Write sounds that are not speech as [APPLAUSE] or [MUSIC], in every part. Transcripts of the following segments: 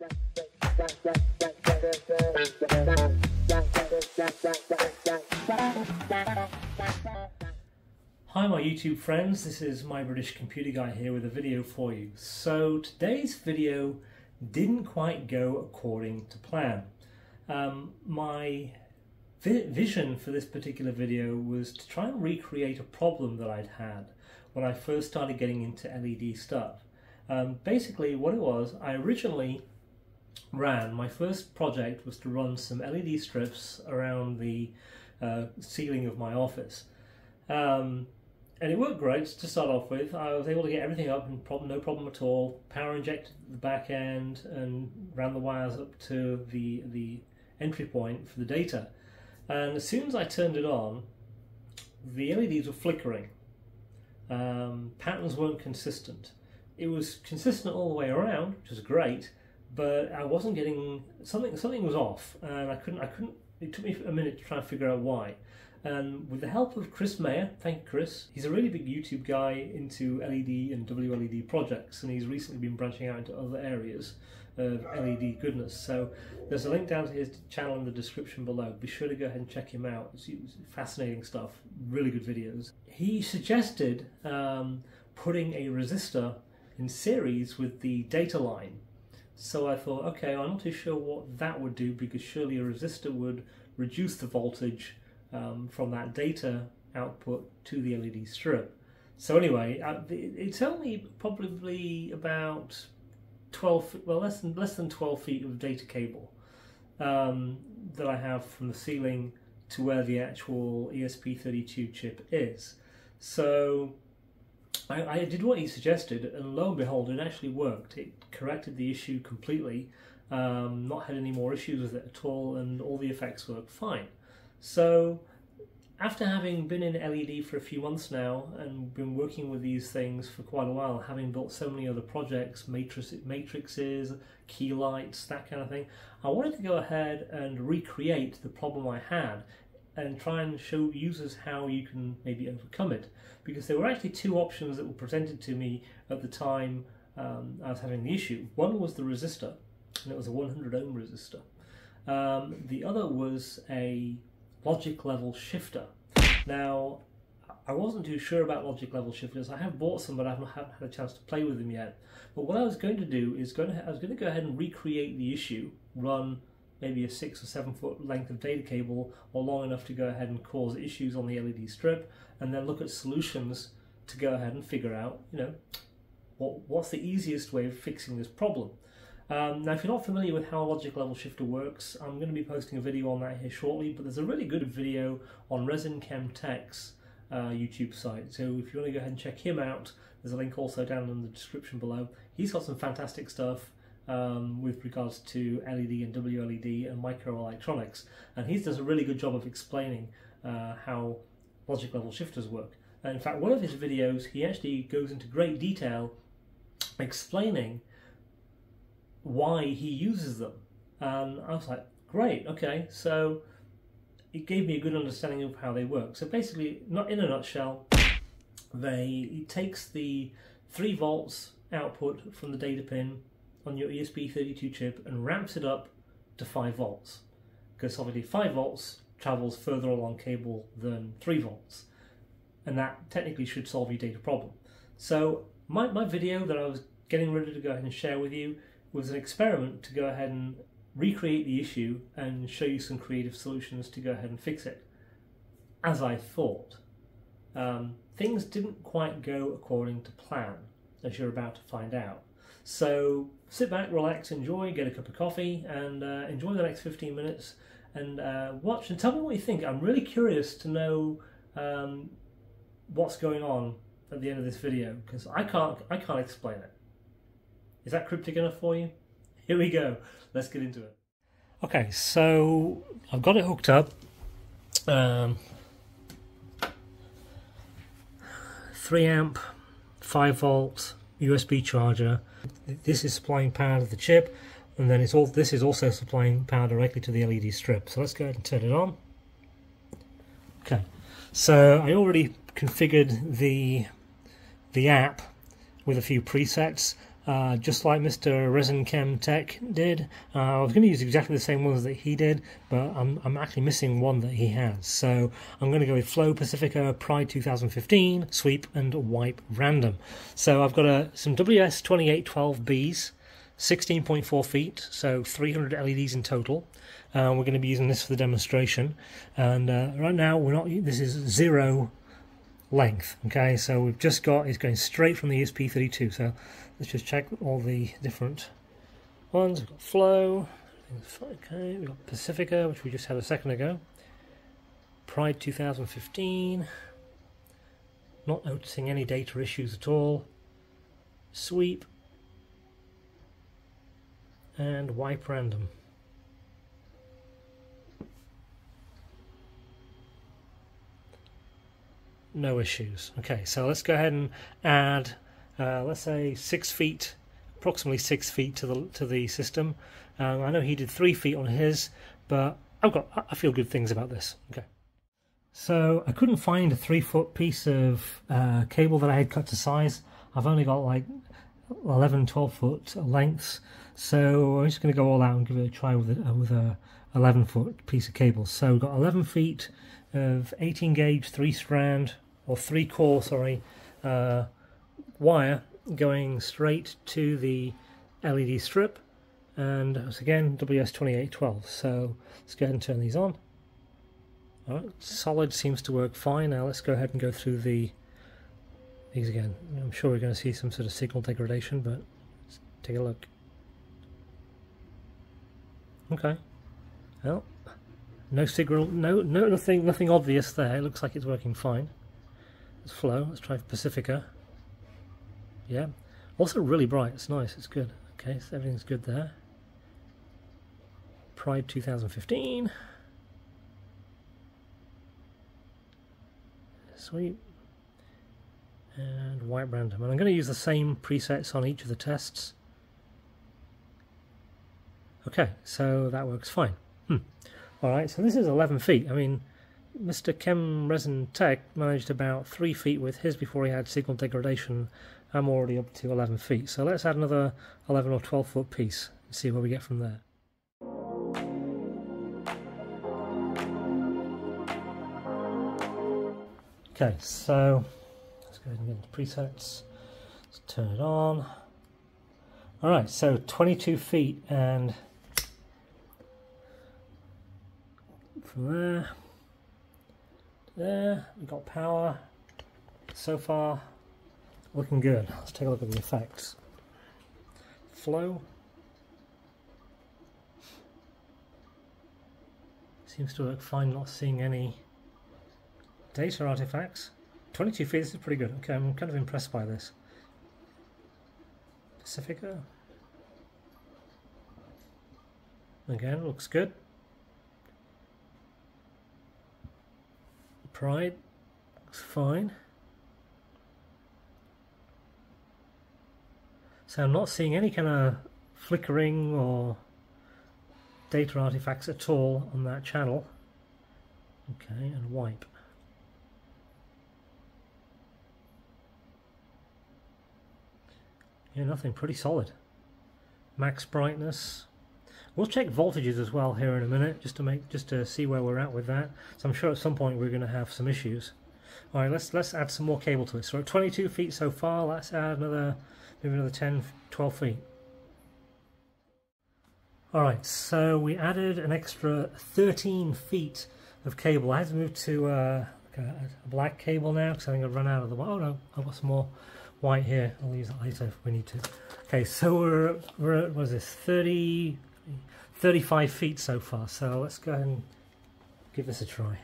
Hi my YouTube friends, this is my British Computer Guy here with a video for you. So today's video didn't quite go according to plan. Um, my vi vision for this particular video was to try and recreate a problem that I'd had when I first started getting into LED stuff. Um, basically what it was, I originally ran, my first project was to run some LED strips around the uh, ceiling of my office. Um, and it worked great to start off with. I was able to get everything up and problem, no problem at all. Power injected the back end and ran the wires up to the the entry point for the data. And as soon as I turned it on, the LEDs were flickering. Um, patterns weren't consistent. It was consistent all the way around, which was great, but I wasn't getting something. Something was off, and I couldn't. I couldn't. It took me a minute to try and figure out why. And with the help of Chris Maher, thank you, Chris. He's a really big YouTube guy into LED and WLED projects, and he's recently been branching out into other areas of LED goodness. So there's a link down to his channel in the description below. Be sure to go ahead and check him out. It's fascinating stuff, really good videos. He suggested um, putting a resistor in series with the data line. So I thought, okay, I'm not too sure what that would do because surely a resistor would reduce the voltage um, from that data output to the LED strip. So anyway, uh, it's only probably about 12, well less than less than 12 feet of data cable um, that I have from the ceiling to where the actual ESP32 chip is. So I, I, did what he suggested, and lo and behold, it actually worked. It corrected the issue completely, um, not had any more issues with it at all, and all the effects worked fine. So, after having been in LED for a few months now and been working with these things for quite a while, having built so many other projects, matrices, key lights, that kind of thing, I wanted to go ahead and recreate the problem I had and try and show users how you can maybe overcome it. Because there were actually two options that were presented to me at the time um, I was having the issue. One was the resistor, and it was a 100 ohm resistor. Um, the other was a logic level shifter. Now, I wasn't too sure about logic level shifters. I have bought some, but I haven't had a chance to play with them yet. But what I was going to do is going to, I was going to go ahead and recreate the issue, run maybe a six or seven foot length of data cable, or long enough to go ahead and cause issues on the LED strip, and then look at solutions to go ahead and figure out, you know, what, what's the easiest way of fixing this problem. Um, now, if you're not familiar with how a logic level shifter works, I'm going to be posting a video on that here shortly, but there's a really good video on Resin Chem Tech's uh, YouTube site. So if you want to go ahead and check him out, there's a link also down in the description below. He's got some fantastic stuff um, with regards to LED and WLED and microelectronics, and he does a really good job of explaining uh, how logic level shifters work. And in fact, one of his videos, he actually goes into great detail explaining why he uses them. And I was like, great, okay, so it gave me a good understanding of how they work. So basically, not in a nutshell, they it takes the 3 volts output from the data pin on your ESP32 chip and ramps it up to 5 volts. Because obviously 5 volts travels further along cable than 3 volts. And that technically should solve your data problem. So my, my video that I was getting ready to go ahead and share with you was an experiment to go ahead and recreate the issue and show you some creative solutions to go ahead and fix it. As I thought, um, things didn't quite go according to plan, as you're about to find out. So sit back, relax, enjoy, get a cup of coffee, and uh, enjoy the next 15 minutes and uh, watch and tell me what you think. I'm really curious to know um, what's going on at the end of this video because I can't I can't explain it. Is that cryptic enough for you? Here we go. Let's get into it. Okay, so I've got it hooked up. Um, 3 amp, 5 volt USB charger. This is supplying power to the chip, and then it's all. This is also supplying power directly to the LED strip. So let's go ahead and turn it on. Okay, so I already configured the the app with a few presets uh, just like Mr. Resin Chem Tech did. Uh, I was going to use exactly the same ones that he did, but I'm, I'm actually missing one that he has. So I'm going to go with Flow Pacifica Pride 2015, Sweep, and Wipe Random. So I've got a, some WS2812Bs. 16.4 feet, so 300 LEDs in total. Uh, we're going to be using this for the demonstration, and uh, right now we're not. This is zero length. Okay, so we've just got it's going straight from the ESP32. So let's just check all the different ones. We've got Flow. Okay, we've got Pacifica, which we just had a second ago. Pride 2015. Not noticing any data issues at all. Sweep. And wipe random. no issues. Okay, so let's go ahead and add, uh, let's say six feet, approximately six feet to the to the system. Um, I know he did three feet on his, but I've got I feel good things about this. Okay. So I couldn't find a three foot piece of uh, cable that I had cut to size. I've only got like 11, 12 foot lengths. So I'm just going to go all out and give it a try with a, with a 11 foot piece of cable. So we've got 11 feet of 18 gauge, three strand, or three core, sorry, uh, wire going straight to the LED strip. And once again WS2812 so let's go ahead and turn these on. Solid seems to work fine. Now let's go ahead and go through the these again. I'm sure we're going to see some sort of signal degradation but let's take a look. Okay. Well no signal no no nothing nothing obvious there. It looks like it's working fine. Let's flow. Let's try Pacifica. Yeah. Also really bright. It's nice. It's good. Okay, so everything's good there. Pride 2015. Sweep. And wipe random. And I'm going to use the same presets on each of the tests. Okay, so that works fine. Hmm. Alright, so this is 11 feet. I mean, Mr. Chem Resin Tech managed about 3 feet with his before he had signal degradation. I'm already up to 11 feet. So let's add another 11 or 12 foot piece and see where we get from there. Okay, so let's go ahead and get into presets. Let's turn it on. Alright, so 22 feet and from there there, we've got power. So far, looking good. Let's take a look at the effects. Flow. Seems to work fine, not seeing any data artifacts. 22 feet, this is pretty good. Okay, I'm kind of impressed by this. Pacifica. Again, looks good. Pride looks fine. So I'm not seeing any kind of flickering or data artifacts at all on that channel. Okay, and wipe. Yeah, nothing, pretty solid. Max brightness, We'll check voltages as well here in a minute, just to make just to see where we're at with that. So I'm sure at some point we're going to have some issues. All right, let's let's add some more cable to it. So we're at 22 feet so far. Let's add another maybe another 10, 12 feet. All right, so we added an extra 13 feet of cable. I had to move to uh, a, black cable now because I think I've run out of the. Oh no, I've got some more white here. I'll use that later if we need to. Okay, so we're we're at, what is this 30 35 feet so far, so let's go ahead and give this a try.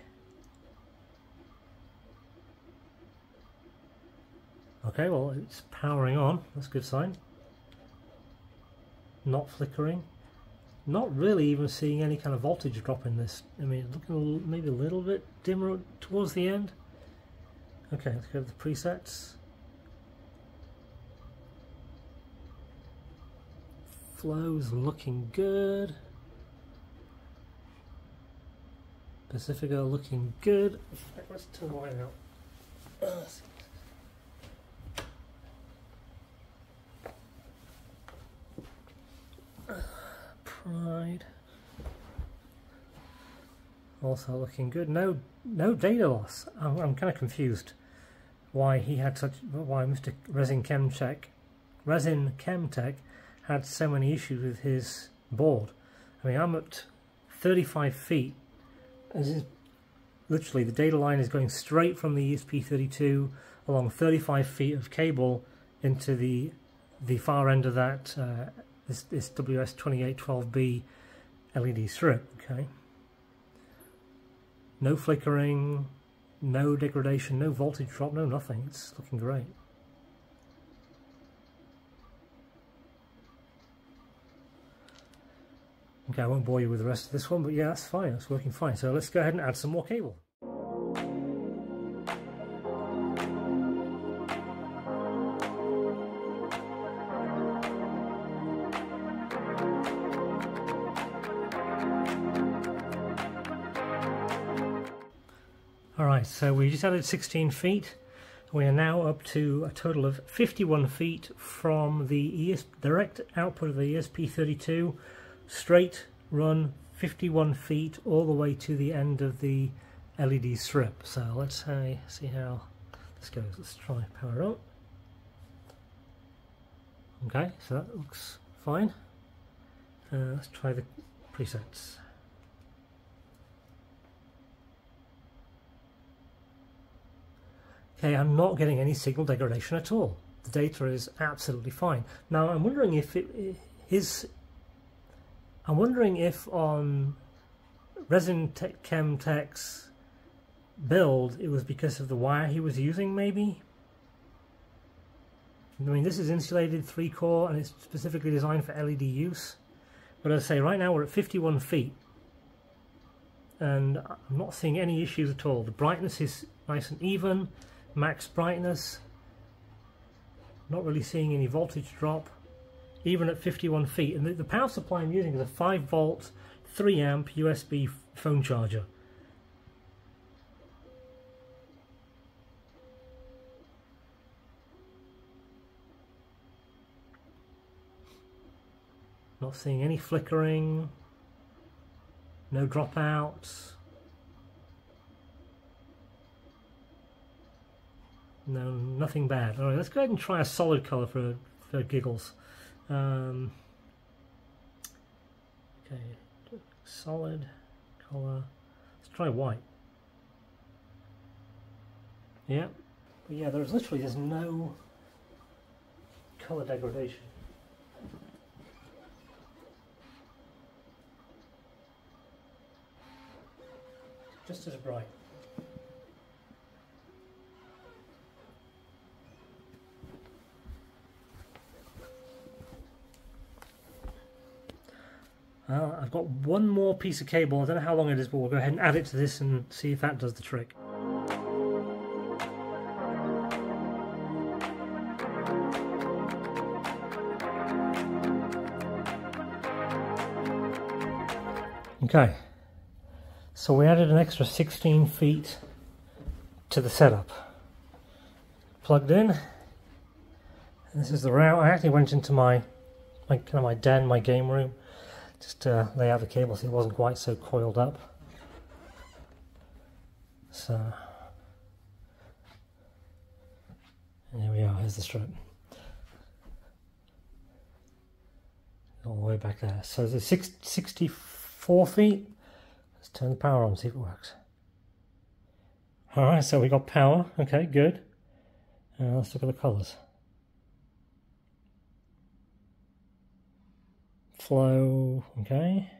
Okay, well it's powering on, that's a good sign. Not flickering. Not really even seeing any kind of voltage drop in this. I mean, looking maybe a little bit dimmer towards the end. Okay, let's go to the presets. Flow's looking good. Pacifica looking good. Let's turn the out. [CLEARS THROAT] tried. Also looking good. No, no data loss. I'm, I'm kind of confused why he had such, why Mr. Resin Chemtech, Resin Chemtech had so many issues with his board. I mean, I'm at 35 feet. This is literally the data line is going straight from the ESP32 along 35 feet of cable into the the far end of that uh, this, this WS2812B LED strip. Okay, no flickering, no degradation, no voltage drop, no nothing. It's looking great. Okay, I won't bore you with the rest of this one, but yeah, that's fine. It's working fine. So let's go ahead and add some more cable. Alright, so we just added 16 feet. We are now up to a total of 51 feet from the ES direct output of the ESP32 straight run 51 feet all the way to the end of the LED strip. So let's uh, see how this goes. Let's try power up. Okay, so that looks fine. Uh, let's try the presets. I'm not getting any signal degradation at all. The data is absolutely fine. Now I'm wondering if it is I'm wondering if on Resin Chemtech's build it was because of the wire he was using maybe? I mean this is insulated 3 core and it's specifically designed for LED use. But as I say, right now we're at 51 feet and I'm not seeing any issues at all. The brightness is nice and even, max brightness, not really seeing any voltage drop even at 51 feet. And the, the power supply I'm using is a 5 volt, 3 amp USB phone charger. Not seeing any flickering, no dropouts. No, nothing bad. Alright, let's go ahead and try a solid colour for, for giggles. Um, okay, solid color. Let's try white. Yeah, but yeah, there's literally there's no color degradation. Just as bright. Uh, I've got one more piece of cable, I don't know how long it is, but we'll go ahead and add it to this and see if that does the trick. Okay, so we added an extra 16 feet to the setup. Plugged in, this is the route. I actually went into my, my kind of my den, my game room, just to lay out the cable so it wasn't quite so coiled up. So, there we are, here's the strip. All the way back there. So the six, 64 feet. Let's turn the power on, see if it works. Alright, so we got power. Okay, good. Uh, let's look at the colours. Flow, okay.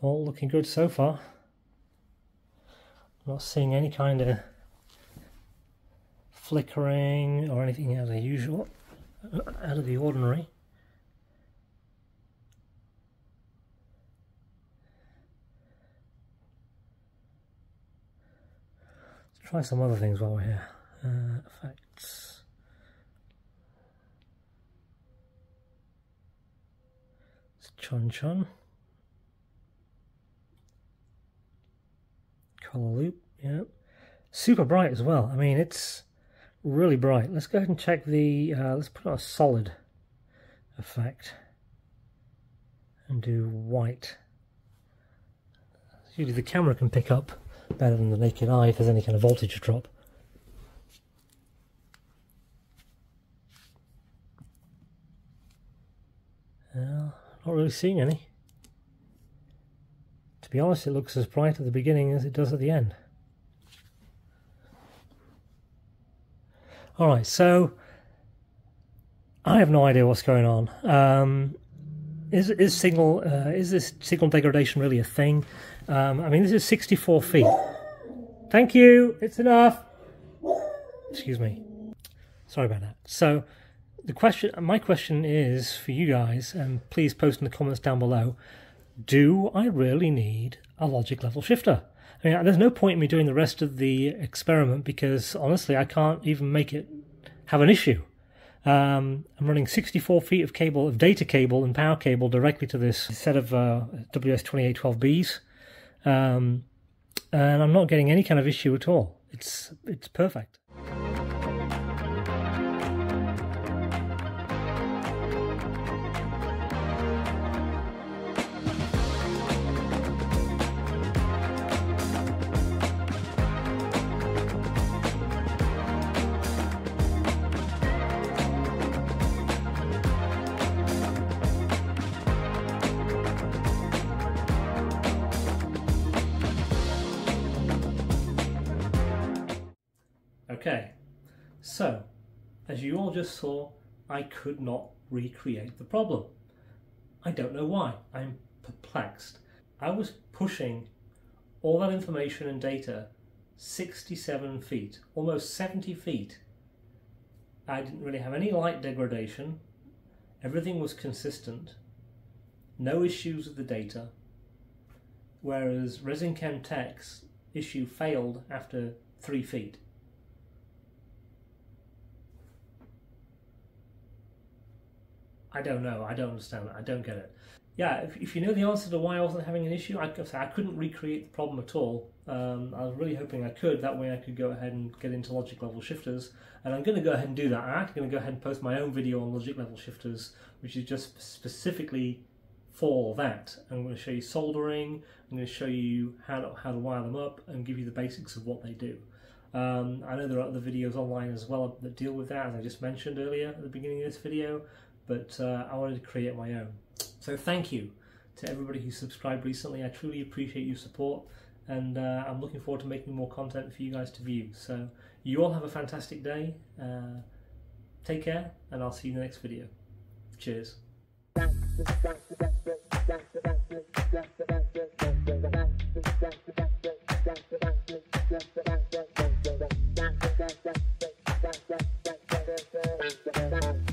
All looking good so far. Not seeing any kind of flickering or anything out of the usual, out of the ordinary. Let's try some other things while we're here uh, effects. It's Chunchun. Color loop, yeah. Super bright as well. I mean, it's really bright. Let's go ahead and check the, uh, let's put on a solid effect and do white. Usually the camera can pick up better than the naked eye if there's any kind of voltage drop. Well, not really seeing any. To be honest, it looks as bright at the beginning as it does at the end. Alright, so I have no idea what's going on. Um, is is signal uh, is this signal degradation really a thing? Um, I mean, this is 64 feet. Thank you. It's enough. Excuse me. Sorry about that. So, the question, my question is for you guys, and please post in the comments down below. Do I really need a logic level shifter? I mean, there's no point in me doing the rest of the experiment because honestly, I can't even make it have an issue. Um, I'm running 64 feet of cable, of data cable and power cable directly to this set of uh, WS2812Bs, um, and I'm not getting any kind of issue at all. It's it's perfect. Okay, so as you all just saw, I could not recreate the problem. I don't know why. I'm perplexed. I was pushing all that information and data 67 feet, almost 70 feet. I didn't really have any light degradation. Everything was consistent. No issues with the data. Whereas ResinChem Tech's issue failed after three feet. I don't know. I don't understand. I don't get it. Yeah, if, if you know the answer to why I wasn't having an issue, I, I couldn't recreate the problem at all. Um, I was really hoping I could. That way I could go ahead and get into logic level shifters. And I'm going to go ahead and do that. I'm actually going to go ahead and post my own video on logic level shifters, which is just specifically for that. I'm going to show you soldering, I'm going to show you how to, how to wire them up and give you the basics of what they do. Um, I know there are other videos online as well that deal with that, as I just mentioned earlier at the beginning of this video but uh, I wanted to create my own. So thank you to everybody who subscribed recently. I truly appreciate your support and uh, I'm looking forward to making more content for you guys to view. So you all have a fantastic day. Uh, take care and I'll see you in the next video. Cheers. [LAUGHS]